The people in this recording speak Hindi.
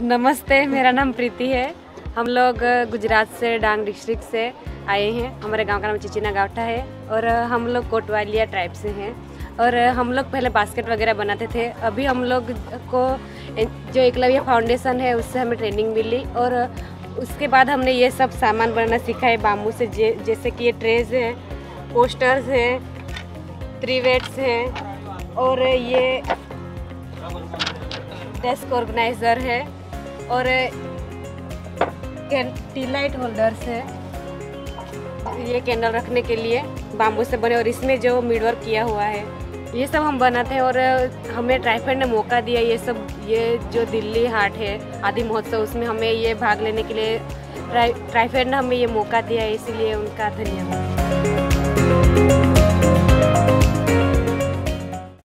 नमस्ते मेरा नाम प्रीति है। हम लोग गुजरात से डांग डिस्ट्रिक्ट से आए हैं। हमारे गाँव का नाम चिचिना गावटा है और हम लोग कोटवालिया ट्राइब से हैं। और हम लोग पहले बास्केट वगैरह बनाते थे। अभी हम लोग को जो एकलव्य फाउंडेशन है उससे हमें ट्रेनिंग मिली और उसके बाद हमने ये सब सामान बनाना सीखा है बाम्बू से। जे, जैसे कि ये ट्रेज है पोस्टर्स है त्रिवेट्स है और ये डेस्क ऑर्गेनाइज़र है। और टी लाइट होल्डर्स है। ये कैंडल रखने के लिए बाम्बू से बने और इसमें जो मिडवर्क किया हुआ है, ये सब हम बनाते हैं और हमें ट्राइफेड ने मौका दिया ये सब, ये जो दिल्ली हाट है, आदि महोत्सव, उसमें हमें ये भाग लेने के लिए ट्राइफेड ने हमें ये मौका दिया है इसीलिए उनका धन्यवाद।